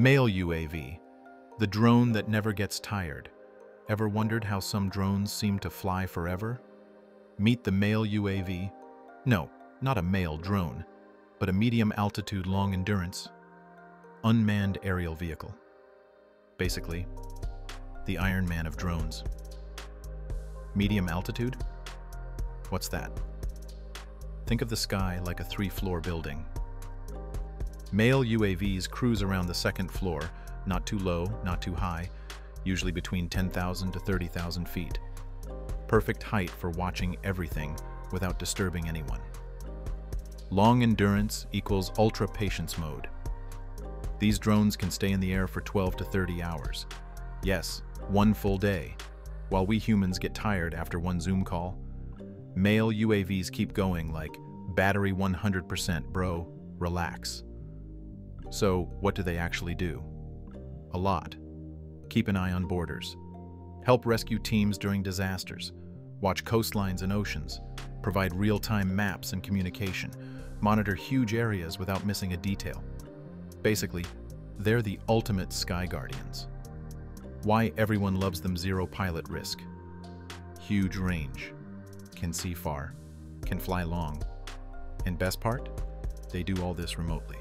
Male UAV, the drone that never gets tired. Ever wondered how some drones seem to fly forever? Meet the male UAV. No, not a male drone, but a medium altitude long endurance, unmanned aerial vehicle. Basically, the Iron Man of drones. Medium altitude? What's that? Think of the sky like a three-floor building. Male UAVs cruise around the second floor, not too low, not too high, usually between 10,000 to 30,000 feet. Perfect height for watching everything without disturbing anyone. Long endurance equals ultra patience mode. These drones can stay in the air for 12 to 30 hours. Yes, one full day. While we humans get tired after one Zoom call, male UAVs keep going like battery 100% bro, relax. So what do they actually do? A lot. Keep an eye on borders. Help rescue teams during disasters. Watch coastlines and oceans. Provide real-time maps and communication. Monitor huge areas without missing a detail. Basically, they're the ultimate sky guardians. Why everyone loves them zero pilot risk. Huge range. Can see far. Can fly long. And best part? They do all this remotely.